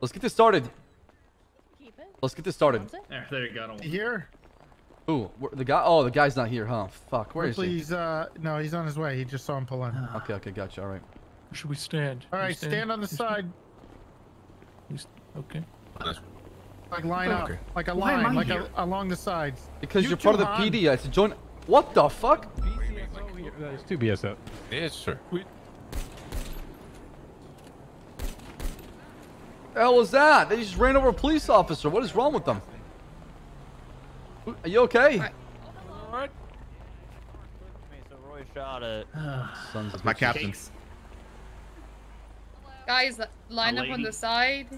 Let's get this started. Keep it. Let's get this started. There, there you go. Here. Ooh, where- the guy. Oh, the guy's not here, huh? Fuck. where Where is he? Please, uh, no, he's on his way. He just saw him pull in. Okay, okay, gotcha. All right. Where should we stand? All right, We right, stand on the we side, we Okay. like line up, like a Why line, like a, along the sides. Because You you are part of the PD. It's a joint. What the fuck? There's two BSO. Yes, sir. The hell was that? They just ran over a police officer. What is wrong with them? Are you okay? So Roy shot it. Sons of My bitches. captain. Guys, line up on the side.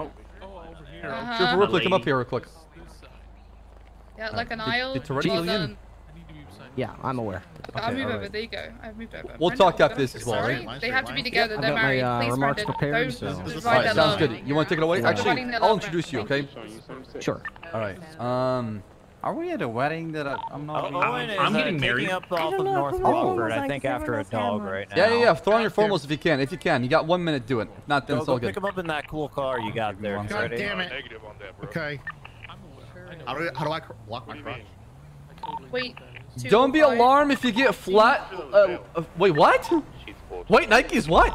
Oh, over here. Uh-huh. Trooper Ripley, come up here real quick. Yeah, like an did- aisle. did Toretto well done. Yeah, I'm aware. I'll Okay, move all over. There you go. I've moved over. We'll I talk know, after this as well, right? They have to be together. I've They're got my, married. uh, Please, remarks Brendan. prepared, Don't so- just All ride right, sounds long. good. You want to take it away? Yeah. Actually, I'll introduce you, okay? Sure. All right. Um, Are we at a wedding that I, I'm not? I'm- I'm uh, getting married. up I off don't of know, North who knows? I Like, think after a dog right now. yeah, yeah, yeah. Throw on your foremost if you can. If you can, you got one minute. Do it. If not, then Go, it's all go pick good. him up in that cool car you got there. One God Ready? damn it. Negative on that, bro. Okay. How do, how do I lock my What crotch? Wait. Two, Don't be five. alarmed if you get flat. Uh, uh, wait, what? Wait, Nike's what?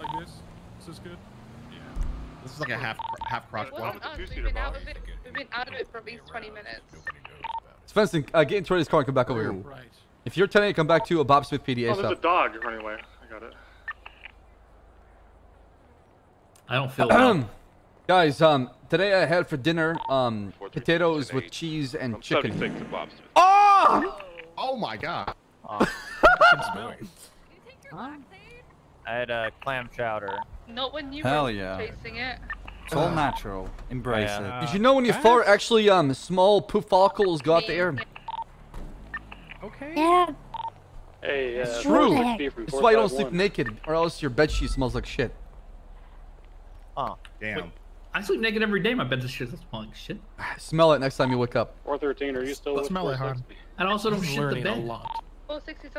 Like this? This is good? This is like a half half crotch It block. wasn't us. two-seater We've been out of it. We've been out of it for at least 20 minutes. Svensson, uh, get into his car and come back over here. Right. If you're 10 come back to a Bob Smith PD Oh, there's a dog running away. I got it. I don't feel well. Guys, um, today I had for dinner um potatoes with eight. cheese and I'm chicken. 76 to Bob Smith. Oh! Oh my god. Oh. I had a clam chowder. Not when you Hell were yeah. chasing it. It's all natural. Embrace Yeah. Did you know when you fart, actually, um, small poop follicles go out the air? Okay. Yeah. Hey, uh, It's true. That's why you don't sleep naked, or else your bed sheet smells like shit. Huh. Damn. I sleep naked every day. My bed just shit smells like shit. Smell it next time you wake up. 413, are you still with Smell it, Han. 460? I also don't shit the learning a bed. lot.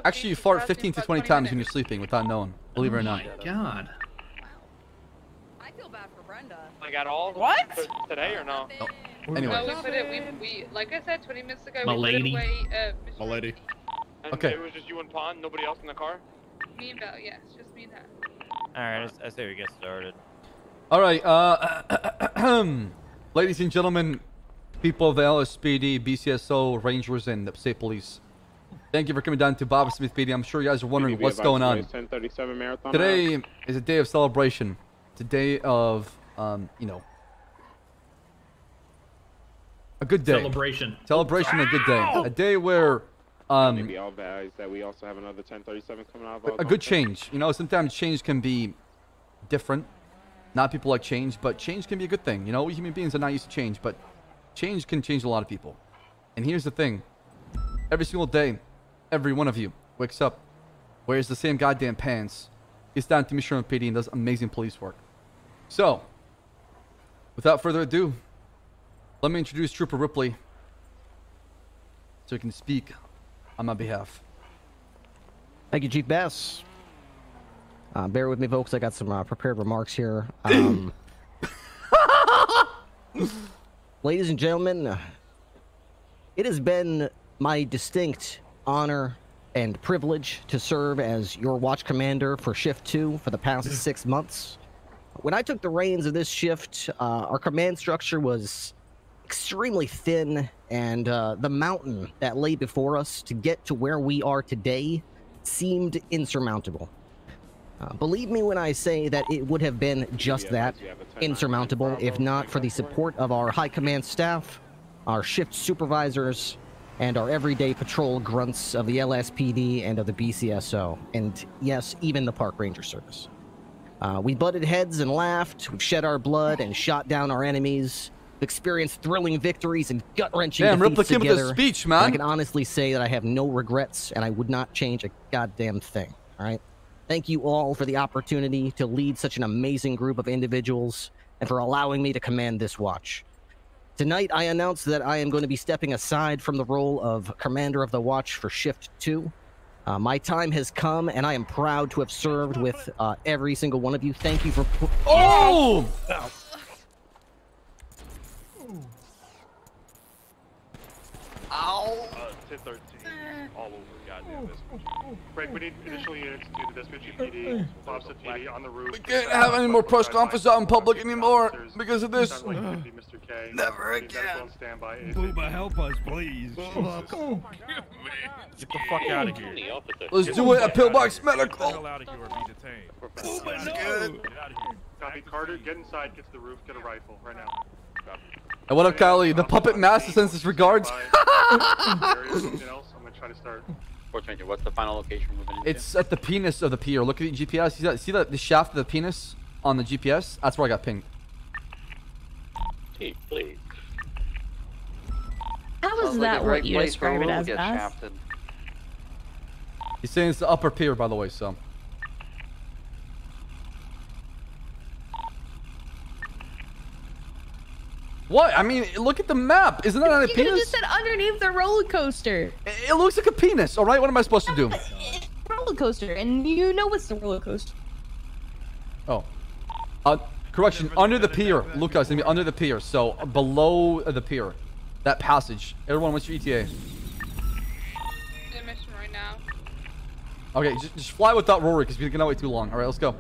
Actually, you fart 15 to 20 times when you're sleeping without knowing. Believe it or Oh not. my god. I feel bad for Brenda. I got all of What? today or no? Anyway. No, we put it. We, we like I said 20 minutes ago. My we lady. put it away. Uh, Mr. My lady. And Okay. It was just you and Pond, nobody else in the car? Me and Belle, yes, just me and her. All right, I, I say we get started. All right, uh, ladies and gentlemen, people of the LSPD, BCSO, Rangers, and the State Police. Thank you for coming down to Bob Smith PD. I'm sure you guys are wondering what's going on. marathon. Today is a day of celebration. It's a day of, um, you know, a good day. Celebration. Celebration, a good day. A day where, um, Maybe all bad that we also have another 1037 coming out. a good change. You know, sometimes change can be different. Not people like change, but change can be a good thing. You know, human beings are not used to change, but change can change a lot of people. And here's the thing every single day, every one of you wakes up, wears the same goddamn pants, gets down to Mission PD, and does amazing police work. So, without further ado, let me introduce Trooper Ripley so he can speak on my behalf. Thank you, Chief Baas. Uh, bear with me, folks. I got some uh, prepared remarks here. Um, ladies and gentlemen, it has been my distinct honor and privilege to serve as your watch commander for Shift 2 for the past six months. When I took the reins of this shift, uh, our command structure was extremely thin, and uh, the mountain that lay before us to get to where we are today seemed insurmountable. Uh, believe me when I say that it would have been just that insurmountable if not for the support of our high command staff, our shift supervisors, and our everyday patrol grunts of the LSPD and of the BCSO, and yes, even the Park Ranger Service. Uh, we butted heads and laughed, we've shed our blood and shot down our enemies, experienced thrilling victories and gut-wrenching Damn, defeats came with together. speech, and I can honestly say that I have no regrets, and I would not change a goddamn thing. All right. Thank you all for the opportunity to lead such an amazing group of individuals, and for allowing me to command this watch. Tonight, I announce that I am going to be stepping aside from the role of Commander of the Watch for Shift 2. Uh, my time has come, and I am proud to have served with uh, every single one of you. Thank you for. Oh! Ow! Uh, 1013. All over. Goddamn this. Frank, we need additional units to the Vespucci PD, Bob's PD on the roof. We can't have any more press conferences out in public anymore because of this. Mr. K. Never Need medical again. on standby. Booba, help us, please. Booba, Get the fuck out of here. Let's do it at Pillbox Get the Medical. hell out of here or be detained. Booba, no. Get out of here. Copy, Carter, get inside, get to the roof, get a rifle, right now. And what up, Kylie? The puppet master sends his regards. Anything else? I'm gonna try to start. What's the final location we're moving into? It's at the penis of the pier. Look at the GPS. See that? See that? The shaft of the penis on the GPS? That's where I got pinged. Hey, please. How is that what you describe it as, Baas? He's saying it's the upper pier, by the way. So. What? I mean, look at the map. Isn't that not a You could have just said underneath the roller coaster. It looks like a penis. All right. What am I supposed to do? Roller coaster, and you know what's the roller coaster. Oh. Uh, correction. Under the pier. Lucas, it's gonna be under the pier. So uh, below the pier. That passage. Everyone, what's your ETA? In mission right now. Okay, just, just fly without Rory because we cannot wait too long. All right, let's go.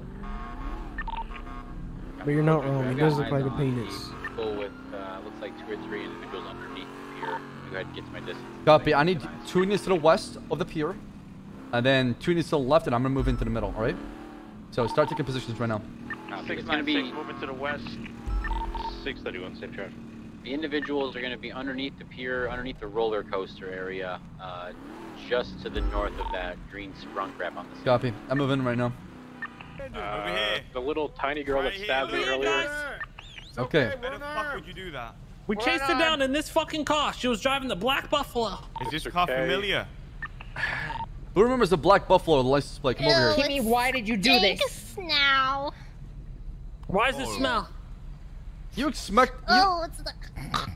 But you're not wrong. It does look like a penis. Two or three individuals underneath the pier. Go ahead and get to my distance. Copy. I need two units to the west of the pier, and then two units to the left, and I'm gonna move into the middle. All right. So start taking positions right now. Copy. Six It's gonna nine be six, moving to the west. Six thirty-one, safe charge. the individuals are gonna be underneath the pier, underneath the roller coaster area, uh, just to the north of that green sprung crap on the side. Copy. I'm moving right now. Uh, the little tiny girl that stabbed me earlier. Okay. Why the fuck would you do that? We chased her down in this fucking car. She was driving the Black Buffalo. Is this car K. familiar? Who remembers the black buffalo, the license plate? Come over here. Kimmy, why did you do this? now. Why does it oh. smell? You expect, you, Oh, it's the.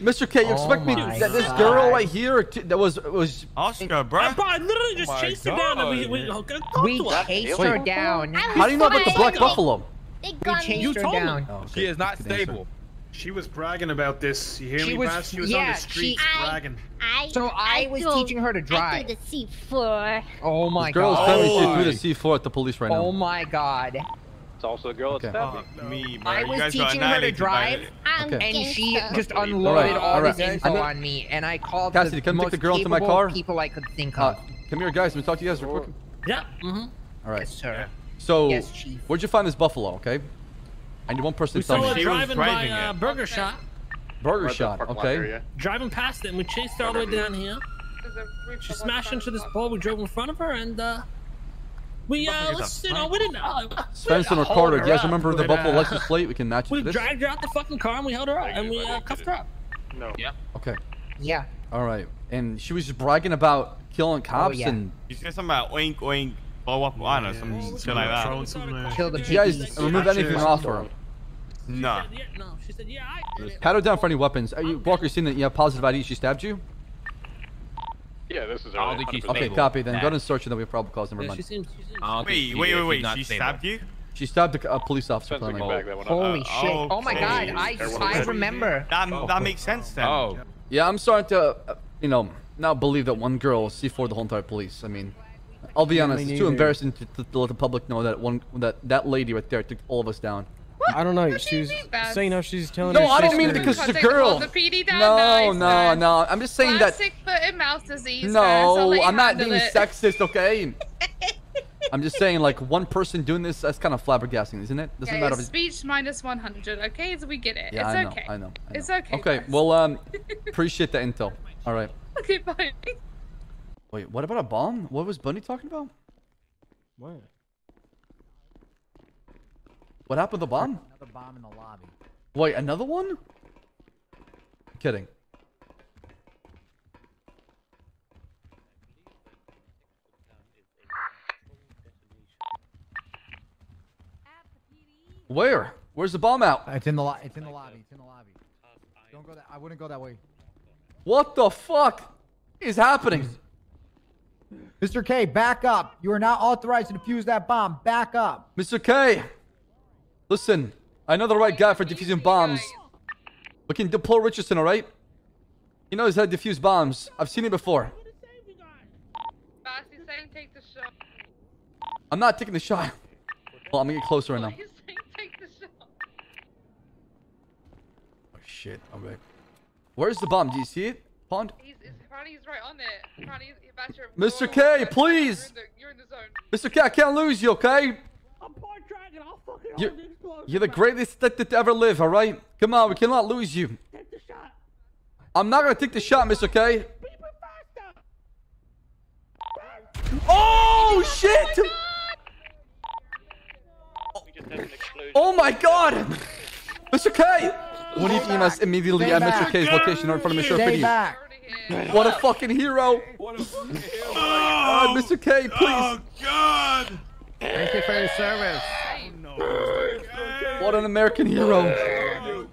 Mr. K, you Oh expect me my that this girl right here that was was Oscar, bro. I, I literally just Oh my chased her down and we, we, God. We to her. chased Wait. her down. How do you know about the black buffalo? They We got me. chased her told me. down. Oh, She is not Good answer. stable. She was bragging about this. You hear She me, was- Baas? She was on yeah, the street she- bragging. I, So I was do- teaching her to I drive. do the C4. Oh my This girl is god. telling me Oh. she's through the C4 at the police right Oh now. my god. It's also a girl that Okay. stabbed me. Fuck me, man. I you was guys teaching her to drive, Okay. and she gangsta. just Alright, unloaded all alright. this info I'm on me, and I called Cassidy, the come take the girl into my car. people I could think Uh, of. come here, guys. Let me talk to you guys real quick. Yeah. Mm-hmm. All right. yes, sir. So, Yes, Chief. where'd you find this buffalo? Okay. I need one person We to tell saw her me. She was driving by driving uh, it. Burger Shot. Burger Right at shot. parking lot Okay. area. Driving past it, and we chased her all the way down here. There's a roof She smashed into this pole. We drove in front of her, and uh, we uh, Motherfucker's let's you know, we didn't. Uh, Spencer didn't or Carter, do you guys remember the buffalo uh, license plate? We can match it We to this. dragged her out the fucking car and we held her up and we uh, cuffed her up. No. Yeah. Okay. Yeah. All right. And she was just bragging about killing cops yeah. and. You said something about oink oink, blow up, I don't know, some shit like that. Kill the Did you guys remove anything off her? Nah. Yeah, no, she said, yeah, I did it. Pat her down for any weapons. Are you, Walker, you seen that you have positive ID? She stabbed you? Yeah, this is I don't early. think she's 100%. Okay, copy. Then Nah. go to search and then we have probable cause. Never Yeah, mind. she seems, she seems. I Wait, wait, wait, wait. not She stabbed you? She stabbed a, a police officer. Spencer, apparently. back that one. Holy Uh, shit. Oh my god. I, I remember. That, that makes sense then. Oh. Yeah, I'm starting to, uh, you know, not believe that one girl C4 the whole entire police. I mean, I'll be honest, it's too embarrassing to, to, to let the public know that one that that lady right there took all of us down. I don't know. What do She you was mean, Baas? saying how she's telling No, her I don't mean sister- because it's a girl. the PD down, No, no, man. no. I'm just saying that. Classic foot and mouth disease. No, let I'm not being it. sexist, okay? I'm just saying, like one person doing this, that's kind of flabbergasting, isn't it? Doesn't Yeah, matter. it's speech minus 100. Okay, so we get it. yeah, it's I know, okay. I know, I know. It's okay. Okay, Baas. well, um, appreciate the intel. All right. Okay, bye. Wait, what about a bomb? What was Bunny talking about? What? What happened to the bomb? Another bomb in the lobby. Wait, another one? kidding. Where? Where's the bomb out? It's in the it's in the lobby. It's in the lobby. Don't go that. I wouldn't go that way. What the fuck is happening? Mr. K, back up. You are not authorized to defuse that bomb. Back up. Mr. K, listen, I know the right guy for defusing bombs. We can deploy Richardson, all right? He knows how to defuse bombs. I've seen it before. Boss, he's saying take the shot. I'm not taking the shot. Well, I'm gonna get closer right now. He's saying take the. Oh shit. Okay. Where's the bomb? Do you see it? Pond? He's, he's, right on it. Mr. K, please! the- You're in the zone. Mr. K, I can't lose you, okay? I'm dragon. I'll fucking You're, hold the explosion. you're the greatest that to ever live, all right? Come on, we cannot lose you. Take the shot. I'm not gonna take the shot, Mr. K. Oh shit! Oh my god! Oh Mr. K! We need to EMS immediately Stay at. Mr. K's location right in front of Mr. Stay Fiddy. back. What a fucking hero! Oh, Mr. K, please! Oh God! Thank you for your service. What an American hero! You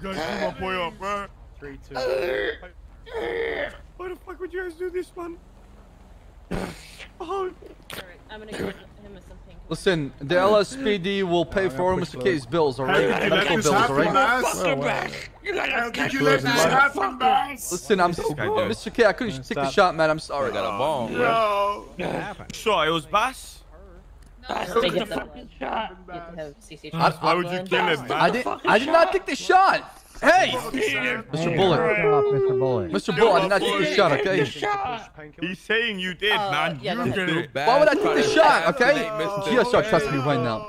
guys blew my boy up, bro. Three, two. Why the fuck would you guys do this, man? Oh, I'm gonna give him some pink. Listen, the LSPD will pay for Mr. K's bills, alright? How did you let Medical this bills, happen, alright? Baas? How did you let this happen, Baas? Listen, I'm so guy? Mr. K, I couldn't take the shot, man. I'm sorry. got a bomb, no. Sure, it was Baas. They get the shot. You have to have CC I- Why would you kill him. I did. I did not take the shot. Hey, Mr. Bullet. Mr. Bullet. Mr. Bullet, I did not take the shot. Okay. He's saying you did, Uh, man. yeah, go you did it. Why would I take the shot? Okay. You start trusting me right now.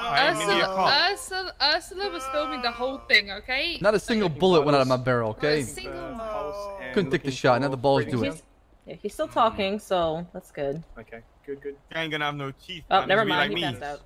I'm Ursula. Ursula, Ursula was filming the whole thing, okay? Not a single bullet went out of my barrel. okay? Not a Okay. single Couldn't take the shot. Now the balls do it. Yeah, he's still talking, so that's good. Okay, good, good. You ain't gonna have no teeth. Oh, man. never mind. like he me. passed out.